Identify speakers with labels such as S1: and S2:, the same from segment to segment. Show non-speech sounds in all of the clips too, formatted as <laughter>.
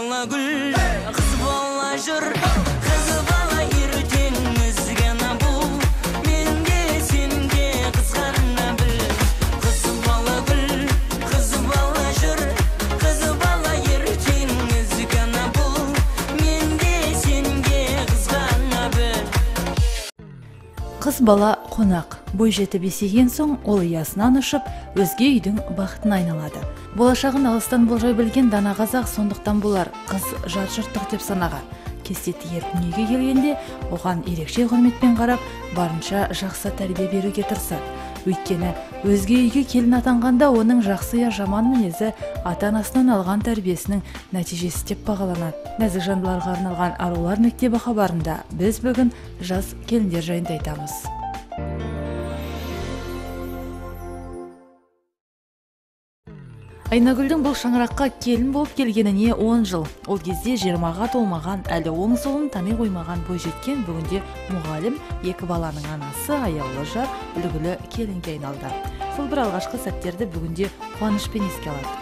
S1: бала гүл қыз бала жыр. Қыз бала ертең өзгені бұл. Мен де сен де қызғана біл. Қыз бала гүл қыз бала жыр. Қыз бала ертең өзгені бұл. Мен де сен де қызғана біл.
S2: Қыз бала қонақ. Бой жетіп есейген соң ол ұясынан ұшып өзге үйдің бақытына айналады. Болашағын алыстан болжай білген дана қазақ сондықтан болар. Қыз жат жұрттық деп санаған. Кесте тігер дүниеге келгенде оған ерекше құрметпен қарап барынша жақсы тәрбие беруге тырысады. Өйткені өзге үйге келін атанғанда оның жақсы я жаман мінезі ата анасынан алған тәрбиесінің нәтижесі деп бағаланады. Нәзік жандыларға арналған арулар мектебі хабарында біз бүгін жас келіндер жайында айтамыз. Айнагүлдің бұл шаңыраққа келін болып келгеніне 10 жыл. Ол кезде жиырмаға толмаған әлі оң солын тани қоймаған бойжеткен бүгінде мұғалім екі баланың анасы аяулы жар үлгілі келінге айналды. Сол бір алғашқы сәттерді бүгінде қуанышпен еске алады.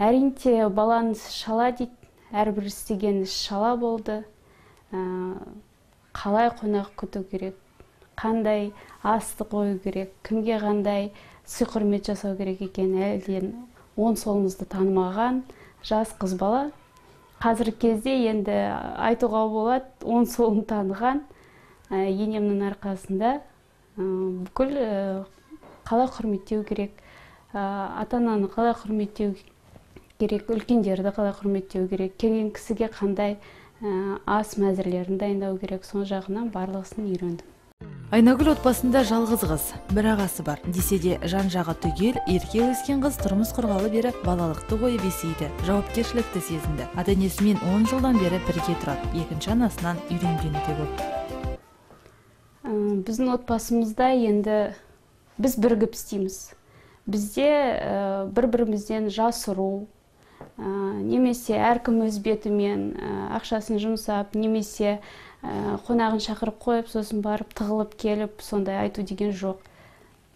S3: Әрине баланың шала дейді әрбір істеген іс шала болды. Ә, қалай қонақ күту керек қандай асты қою керек кімге қандай сый құрмет жасау керек екенін әлден оң солымызды танымаған жас қыз бала. Қазіргі кезде енді айтуға болады оң солын таныған ә, енемнің арқасында ә, бүкіл ә, қалай құрметтеу керек ата ананы қалай құрметтеу керек үлкендерді қалай құрметтеу керек келген кісіге қандай ас мәзірлерін дайындау керек сол жағынан барлығысын үйрендім.
S2: Айнагүл отбасында жалғыз қыз бір ағасы бар. Десе де жан жағы түгел ерке өскен қыз тұрмыс құрғалы бері балалықты қойып есейді жауапкершілікті сезінді. Ата енесімен он жылдан бері бірге тұрады. Екінші анасынан үйренгені де көп.
S3: Біздің отбасымызда енді біз бірігіп істейміз. Бізде бір бірімізден жасыру немесе әркім өз бетімен ақшасын жұмсап немесе қонағын шақырып қойып сосын барып тығылып келіп сондай айту деген жоқ.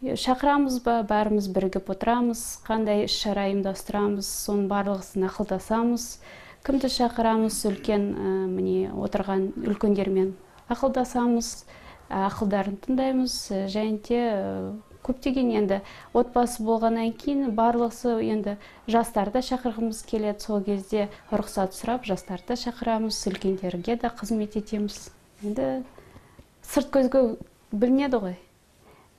S3: Шақырамыз ба? Бәріміз бірігіп отырамыз. Қандай іс шара ұйымдастырамыз? Соның барлығысын ақылдасамыз. Кімді шақырамыз? Үлкен міне отырған үлкендермен ақылдасамыз ақылдарын тыңдаймыз. Және де көптеген енді отбасы болғаннан кейін барлығы енді жастарды шақырғымыз келеді. Сол кезде рұқсат сұрап жастарды шақырамыз үлкендерге де қызмет етеміз. Енді сырт көзге білінеді ғой.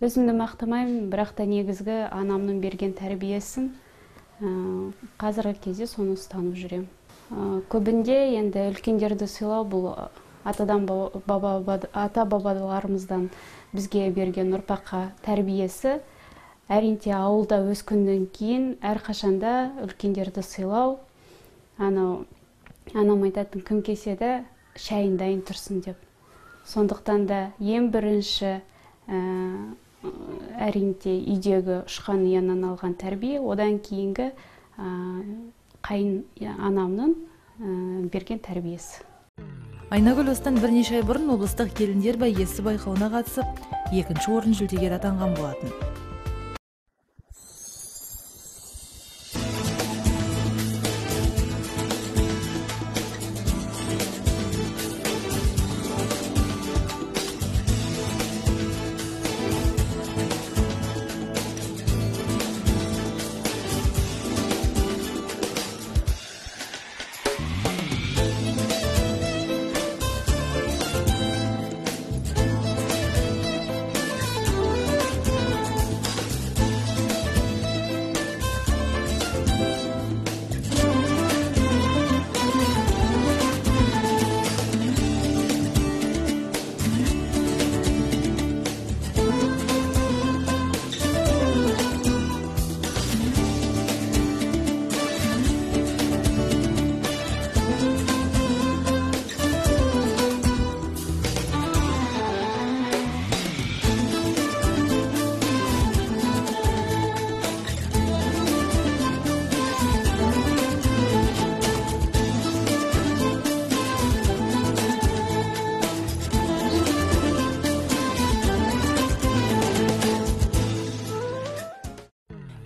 S3: Өзімді мақтамаймын бірақ та негізгі анамның берген тәрбиесін қазіргі кезде соны ұстанып жүремін көбінде енді үлкендерді сыйлау бұл атадан баба, ата бабаларымыздан бізге берген ұрпаққа тәрбиесі әрине ауылда өскеннен кейін әрқашанда үлкендерді сыйлау. Анау анам айтатын кім келсе шайын дайын тұрсын деп. Сондықтан да ең бірінші ә, әрине үйдегі ұшқан ұяннан алған тәрбие одан кейінгі ә, қайын анамның берген тәрбиесі.
S2: Айнагүл осыдан бірнеше ай бұрын облыстық келіндер бәйгесі байқауына қатысып екінші орын жүлдегер атанған болатын.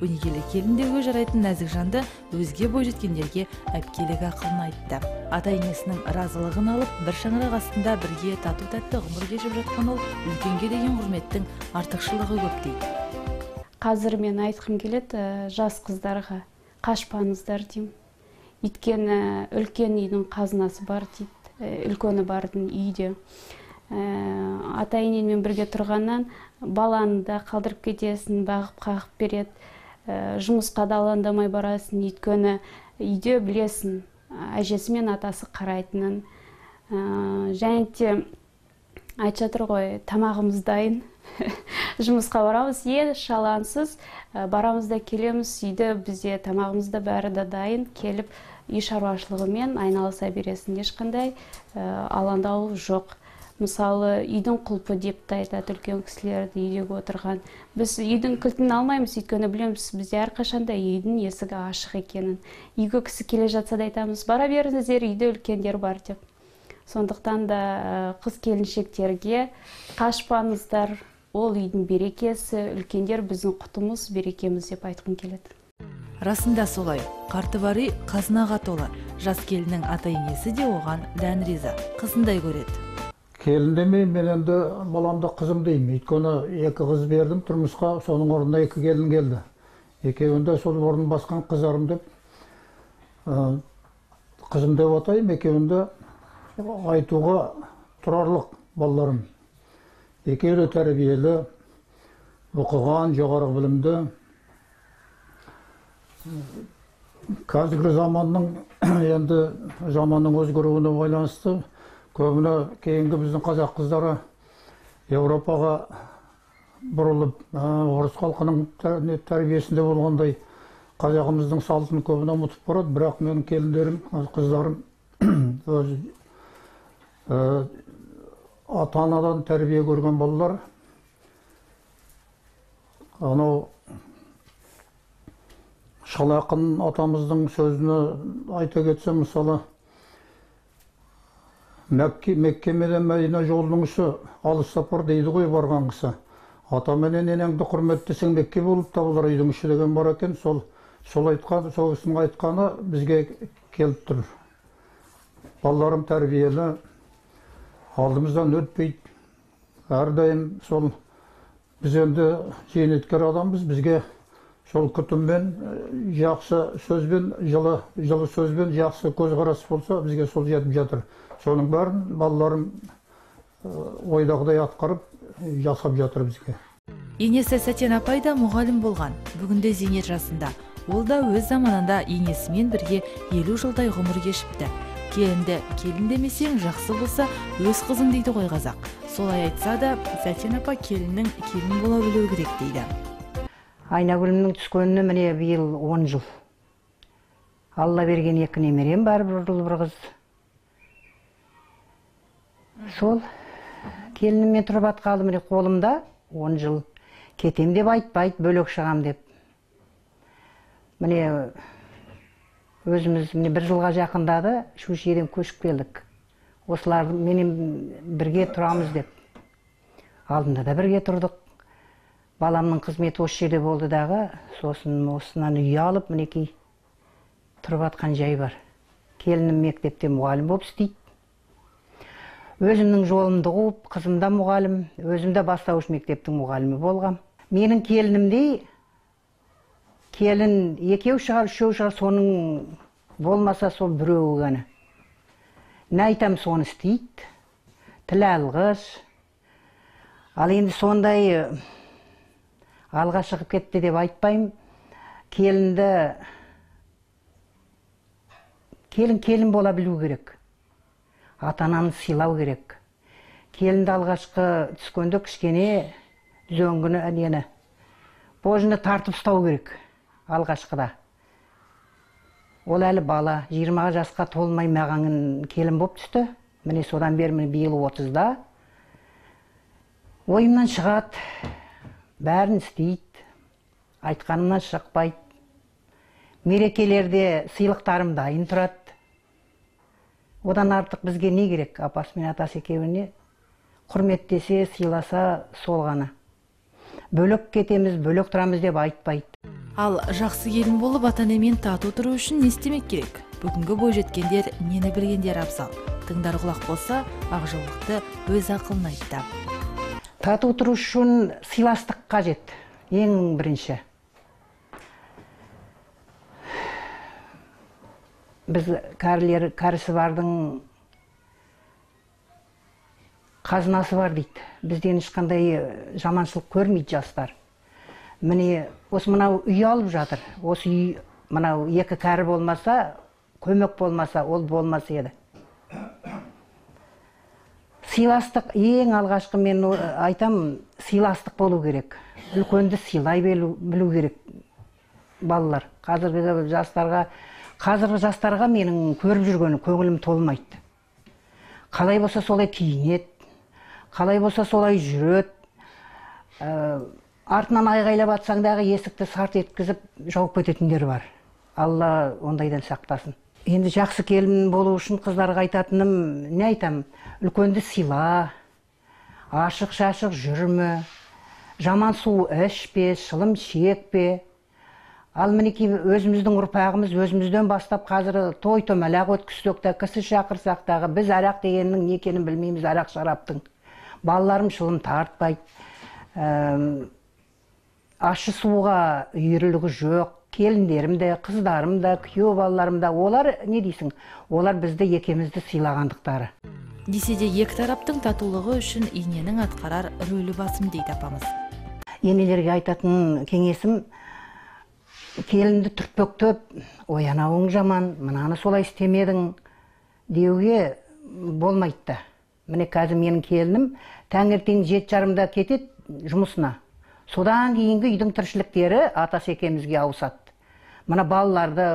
S2: Келіндеуге жарайтын нәзік жанды өзге бойжеткендерге әпкелік ақылын айтты. Ата енесінің разылығын алып бір шаңырақ астында бірге тату тәтті ғұмыр кешіп жатқан ол үлкенге деген құрметтің артықшылығы көп дейді.
S3: Қазір мен айтқым келеді ә, жас қыздарға қашпаңыздар деймін. Өйткені үлкен үйдің қазынасы бар дейді ә, үлкені бардың үйде. Ә, ата енеңмен бірге тұрғаннан баланы да қалдырып кетесің бағып қағып береді. Жұмысқа да алаңдамай барасың өйткені үйде білесің әжесі мен атасы қарайтынын. Ә, және де айтып жатыр ғой тамағымыз дайын. <laughs> Жұмысқа барамыз. Еш алаңсыз ә, барамыз да келеміз. Үйде бізде тамағымыз да бәрі де дайын. Келіп үй шаруашылығымен айналыса бересің ешқандай. Ә, алаңдау жоқ. Мысалы үйдің құлпы деп те айтады үлкен кісілерді үйдегі отырған. Біз үйдің кілтін алмаймыз өйткені білеміз бізде әрқашанда үйдің есігі ашық екенін. Үйге кісі келе жатса да айтамыз бара беріңіздер үйде үлкендер бар деп. Сондықтан да қыз келіншектерге қашпаңыздар ол үйдің берекесі үлкендер біздің құтымыз берекеміз деп айтқым келеді.
S2: Расында солай қарты бар үй қазынаға толы жас келіннің ата енесі де оған дән риза. Қызындай көреді.
S4: Келін демей мен енді баламды қызым деймін. Өйткені екі қыз бердім тұрмысқа соның орнына екі келін келді. Екеуін де сол орнын басқан қыздарым деп қызым деп атаймын. Екеуін де айтуға тұрарлық балаларым. Екеуі де тәрбиелі оқыған жоғары білімді. Қазіргі заманның <coughs> енді заманның өзгеруіне байланысты көбіне кейінгі біздің қазақ қыздары еуропаға бұрылып орыс халқының тәрбиесінде болғандай қазағымыздың салтын көбіне ұмытып барады. Бірақ менің келіндерім қыздарым <clears throat> өзі ә, ата анадан тәрбие көрген балалар. Анау шал ақын атамыздың сөзіне айта кетсем мысалы мәкке мекке менен мәдина жолының алыс сапар дейді ғой барған кісі. Ата менен енеңді құрметтесең мекке болып табылар үйдің іші деген бар екен. Сол сол айтқан сол кісінің айтқаны бізге келіп тұр. Балаларым тәрбиелі. Алдымыздан өтпейді. Әрдайым сол біз енді зейнеткер адамбыз бізге сол күтіммен жақсы сөзбен жылы жылы сөзбен жақсы көзқарас болса бізге сол жетіп жатыр. Соның бәрін балаларым ойдағыдай атқарып жасап жатыр бізге.
S2: Енесі сәтен апай да мұғалім болған. Бүгінде зейнет жасында. Ол да өз заманында енесімен бірге елу жылдай ғұмыр кешіпті. Келінді келін демесең жақсы болса өз қызың дейді ғой қазақ. Солай айтса да сәтен апа келіннің келін бола білуі керек дейді.
S5: Айнагүлімнің түскеніне міне биыл он жыл. Алла берген екі немерем бар бір ұл бір қыз. Сол келініммен тұрып атқалы міне қолымда он жыл. Кетем деп айтпайды бөлек шығам деп. Міне өзіміз міне бір жылға жақындады щучьеден көшіп келдік. Осыларменен бірге тұрамыз деп. Алдында да бірге тұрдық. Баламның қызметі осы жерде болды дағы. Сосын осынан үй алып мінекей тұрып жатқан жай бар. Келінім мектепте мұғалім болып істейді. Өзімнің жолымды қуып қызым да мұғалім өзім де бастауыш мектептің мұғалімі болғам. Менің келінімдей келін екеу шығар үшеу шығар соның болмаса сол біреуі ғана. Не айтам соны істейді. Тіл алғыш. Ал енді сондай алға шығып кетті деп айтпаймын. Келінді келін келін бола білу керек. Ата ананы сыйлау керек. Келінді алғашқы түскенде кішкене зөңгіні нені божыны тартып ұстау керек алғашқыда. Ол әлі бала жиырма жасқа толмай маған келін болып түсті. Міне содан бері міне биыл отызда. Ойымнан шығады. Бәрін істейді. Айтқанымнан шықпайды. Мерекелерде сыйлықтарым дайын тұрады. Одан артық бізге не керек? Апасы мен атасы екеуіне құрметтесе сыйласа сол ғана. Бөлек кетеміз бөлек тұрамыз деп айтпайды.
S2: Ал жакшы келин болуп ата эне менен татуу туруу үчүн эмне истемек керек? Бүгүнкү бойжеткендер эмнени билгендер абзал? Тыңдар кулак болсо ак жолдукты өз акылын айтты.
S5: Татуу тұру үшін сыйластық қажет ең бірінші. Біз кәрілер кәрісі бардың қазынасы бар дейді. Бізден ешқандай э, жаманшылық көрмейді жастар. Міне осы мынау үй алып жатыр. Осы үй мынау екі кәрі болмаса көмек болмаса ол болмас еді. Сыйластық ең алғашқы мен айтам сыйластық болу керек. Үлкенді сыйлай білу, білу керек балалар. Қазіргі жастарға қазіргі жастарға менің көріп жүргенім көңілім толмайды. Қалай болса солай киінеді қалай болса солай жүреді. Ә, артынан айғайлап атсаң дағы есікті сарт еткізіп жауып кететіндер бар. Алла ондайдан сақтасын. Енді жақсы келін болу үшін қыздарға айтатыным не айтам? Үлкенді сыйла ашық шашық жүрме жаман су ішпе шылым шекпе. Ал мінекей өзіміздің ұрпағымыз өзімізден бастап қазір той томалақ өткізсек та кісі шақырсақ дағы біз арақ дегеннің не екенін білмейміз арақ шараптың. Балаларым шылым тартпайды. Әм, ащы суға үйірілігі жоқ. Келіндерім де қыздарым да күйеу балаларым да олар не дейсің? Олар бізді екеумізді сыйлағандықтары.
S2: Десе де екі тараптың татулығы үшін иненің атқарар рөлі басым дейді апамыз.
S5: Енелерге айтатын кеңесім келінді түртпектеп ой анауың жаман мынаны солай істемедің деуге болмайды да міне қазір менің келінім таңертең жеті жарымда кетеді жұмысына. Содан кейінгі үйдің тіршіліктері атасы екеумізге ауысады. Мына балаларды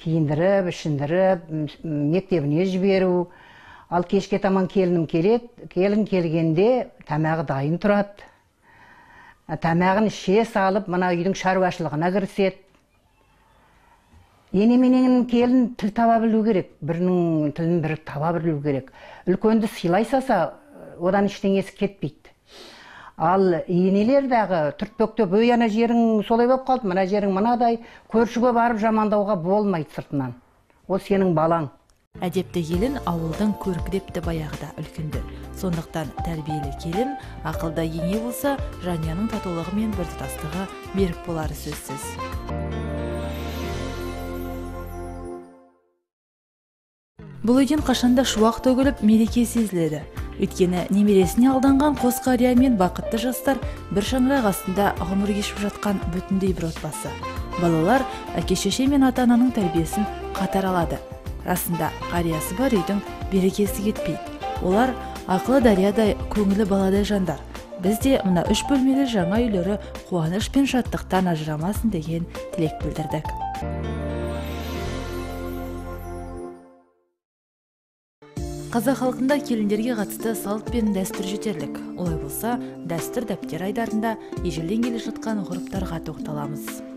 S5: киіндіріп ішіндіріп мектебіне жіберу. Ал кешке таман келінім келеді келін келгенде тамағы дайын тұрады. Тамағын іше салып мына үйдің шаруашылығына кіріседі. Енеменен келін тіл таба білу керек бірінің тілін бірі таба білу керек. Үлкенді сыйлай салса одан ештеңесі кетпейді. Ал енелер дағы түртпектеп өй ана жерің солай болып қалды мына жерің мынадай. Көршіге барып жамандауға болмайды сыртынан. Ол сенің балаң.
S2: Әдепті келін ауылдың көркі депті баяғыда үлкендер сондықтан тәрбиелі келін ақылда ене болса жанұяның татулығы мен біртұтастығы берік болары сөзсіз. Бұл үйден қашанда шуақ төгіліп мереке сезіледі. Өйткені немересіне алданған қос қария мен бақытты жастар бір шаңырақ астында ғұмыр кешіп жатқан бүтіндей бір отбасы. Балалар әке шеше мен ата ананың тәрбиесін қатар алады. Расында қариясы бар үйдің берекесі кетпейді олар ақылы дариядай көңілі баладай жандар. Біз де мына үш бөлмелі жаңа үйлері қуаныш пен шаттықтан ажырамасын деген тілек білдірдік. Қазақ халқында келіндерге қатысты салт пен дәстүр жетерлік. Олай болса дәстүр дәптер айдарында ежелден келе жатқан ғұрыптарға тоқталамыз.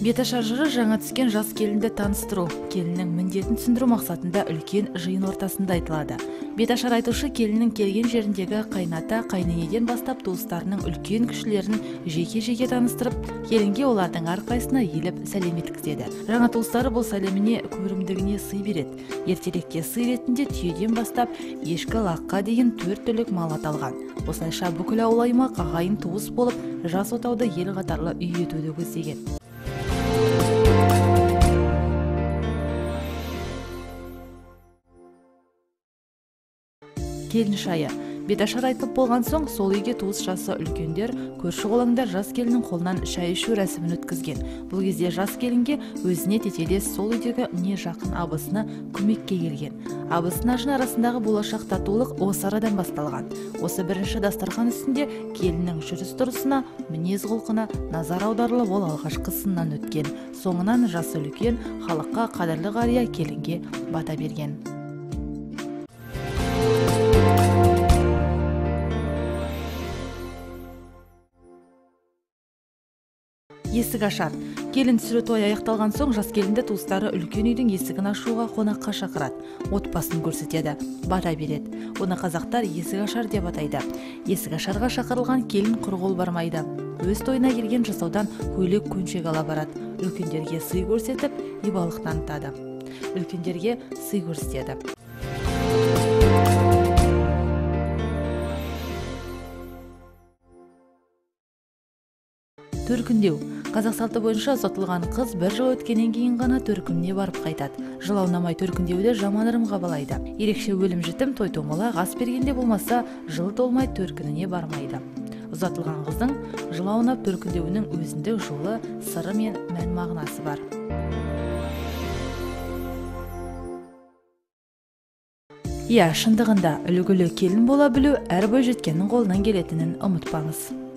S2: Беташар жыры жаңа түскен жас келінді таныстыру келіннің міндетін түсіндіру мақсатында үлкен жиын ортасында айтылады. Беташар айтушы келіннің келген жеріндегі қайната қайненеден бастап туыстарының үлкен кішілерін жеке жеке таныстырып келінге олардың әрқайсысына иіліп сәлем еткізеді. Жаңа туыстары бұл сәлеміне көрімдігіне сый береді. Ертеректе сый ретінде түйеден бастап ешкі лаққа дейін төрт түлік мал аталған. Осылайша бүкіл ауыл аймақ ағайын туыс болып жас отауды ел қатарлы үй етуді көздеген. Келін шайы. Беташар айтылып болған соң сол үйге туыс жасы үлкендер көрші қолаңдар жас келіннің қолынан шай ішу рәсімін өткізген. Бұл кезде жас келінге өзіне тетелес сол үйдегі не жақын абысыны көмекке келген. Абысы нажын арасындағы болашақ татулық осы арадан басталған. Осы бірінші дастархан үстінде келіннің жүріс тұрысына мінез құлқына назар аударылып ол алғашқы сыннан өткен. Соңынан жасы үлкен халыққа қадірлі қария келінге бата берген. Есік ашар келін түсіру той аяқталған соң жас келінді туыстары үлкен үйдің есігін ашуға қонаққа шақырады. Отбасын көрсетеді бата береді. Оны қазақтар есік ашар деп атайды. Есік ашарға шақырылған келін құр қол бармайды. Өз тойына келген жасаудан көйлек көншек ала барады. Үлкендерге сый көрсетіп ибалық танытады. Үлкендерге сый көрсетеді. Төркіндеу. Қазақ салты бойынша ұзатылған қыз бір жыл өткеннен кейін ғана төркініне барып қайтады. Жылау ұнамай төркіндеуді жаман ырым қабылдайды ерекше өлім жітім той томалақ ас бергенде болмаса жылы толмай төркініне бармайды. Ұзатылған қыздың жылауына төркіндеуінің өзіндік жолы сыры мен мән мағынасы бар. Иә шындығында. Үлгілі келін бола білу әр бойжеткеннің қолынан келетінін ұмытпаңыз.